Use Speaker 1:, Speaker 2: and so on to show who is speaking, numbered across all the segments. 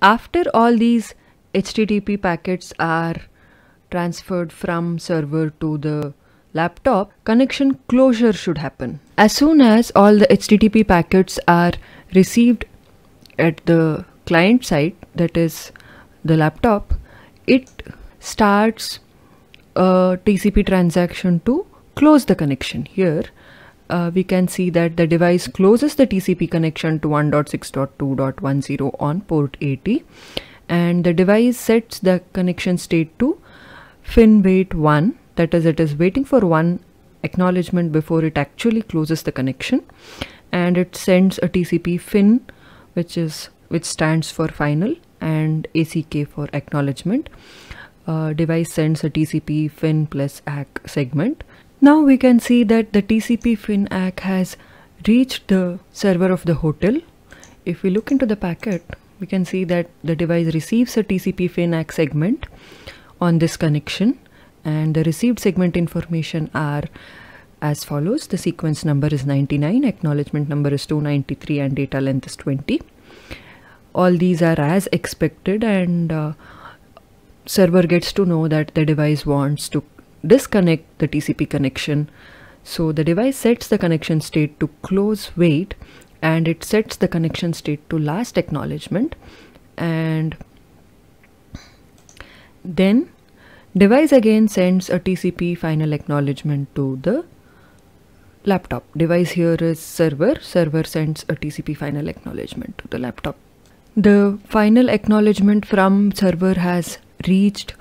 Speaker 1: After all these HTTP packets are transferred from server to the laptop, connection closure should happen. As soon as all the HTTP packets are received at the client side, that is the laptop, it starts a TCP transaction to close the connection. Here, uh, we can see that the device closes the TCP connection to 1.6.2.10 on port 80 and the device sets the connection state to fin wait 1 that is it is waiting for one acknowledgement before it actually closes the connection and it sends a TCP fin which is which stands for final and ACK for acknowledgement. Uh, device sends a TCP fin plus ACK segment now we can see that the TCP fin ACK has reached the server of the hotel. If we look into the packet, we can see that the device receives a TCP fin ACK segment on this connection and the received segment information are as follows. The sequence number is 99, acknowledgement number is 293 and data length is 20. All these are as expected and uh, server gets to know that the device wants to disconnect the TCP connection. So the device sets the connection state to close wait and it sets the connection state to last acknowledgement and then device again sends a TCP final acknowledgement to the laptop. Device here is server, server sends a TCP final acknowledgement to the laptop. The final acknowledgement from server has reached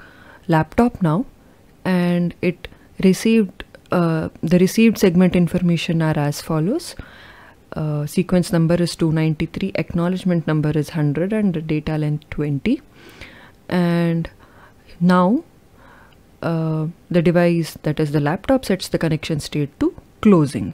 Speaker 1: laptop now and it received uh, the received segment information are as follows. Uh, sequence number is 293 acknowledgement number is 100 and data length 20 and now uh, the device that is the laptop sets the connection state to closing